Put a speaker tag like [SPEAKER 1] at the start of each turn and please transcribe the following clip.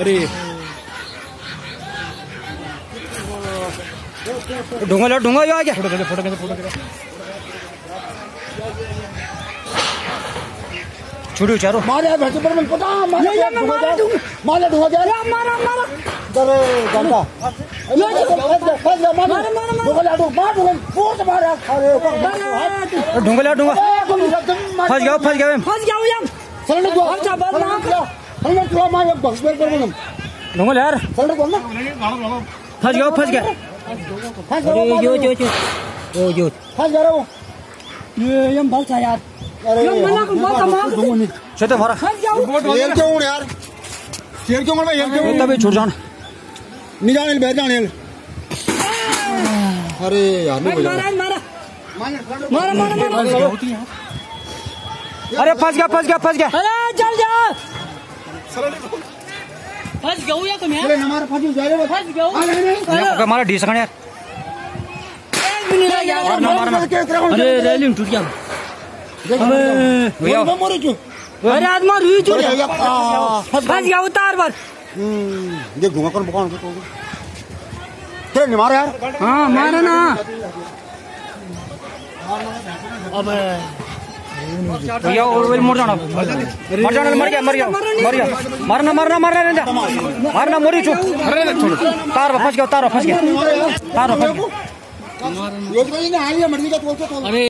[SPEAKER 1] अरे ढूँगा लो ढूँगा यो आ गया photo photo photo छोड़ो चारो
[SPEAKER 2] मारे भैंस पर मन पता मारे
[SPEAKER 3] ये मैं मारा दूँगा।
[SPEAKER 2] मारे ढूंढा जा
[SPEAKER 3] या मारा मारा
[SPEAKER 2] अरे गंदा
[SPEAKER 3] ये ये
[SPEAKER 2] फंस गया फंस गया मारे
[SPEAKER 3] मारे, मारे, मारे।
[SPEAKER 2] ढूंढा जा मार ढूंढा बहुत मारा अरे
[SPEAKER 1] ढूँगा लो ढूँगा फंस गया फंस गया
[SPEAKER 3] फंस गया अच्छा, बस ना।
[SPEAKER 2] सलने दो मारे बक्स में कर बनम
[SPEAKER 1] यार
[SPEAKER 2] सलने दो ना
[SPEAKER 1] फंस गया फंस गया
[SPEAKER 2] फंस
[SPEAKER 1] अरे
[SPEAKER 2] गया
[SPEAKER 1] यो यो यो यो यो
[SPEAKER 2] फंस गया वो
[SPEAKER 3] ये ये बहुत था यार
[SPEAKER 2] अरे
[SPEAKER 3] ये मना को
[SPEAKER 1] चलो मारा
[SPEAKER 3] गया हूँ
[SPEAKER 2] येल क्यों हूँ यार येल क्यों मर येल क्यों
[SPEAKER 1] तभी छूट जाना
[SPEAKER 2] नहीं जाने बैठ जाने अरे यार नहीं
[SPEAKER 3] मारा मारा मारा मारा मारा
[SPEAKER 1] अरे फंस गया फंस गया फंस गया।
[SPEAKER 3] अरे चल जा। फंस गया यार तुम यार
[SPEAKER 2] हमारा फांसी जा रहे
[SPEAKER 3] फंस गया
[SPEAKER 1] ओके डी सकन यार।
[SPEAKER 3] एक भी नहीं रह गया यार।
[SPEAKER 1] मारना मारना।
[SPEAKER 3] अरे रेलिंग टूट गया।
[SPEAKER 1] भैया।
[SPEAKER 2] मोरे क्यों?
[SPEAKER 3] अरे आदमा रुई
[SPEAKER 2] यार
[SPEAKER 3] फंस गया उतार पर।
[SPEAKER 2] ये घुमा कौन कौन तेरे नहीं मारा यार।
[SPEAKER 3] हाँ मारा ना।
[SPEAKER 1] भैया और वेल मर जाना। मर जाना मर गया मर गया मर गया। मरना मरना मरना रहना मरना मरी चुप तार फंस गया तार फंस गया। तार फंस गया।
[SPEAKER 2] तार का तो तो
[SPEAKER 3] अरे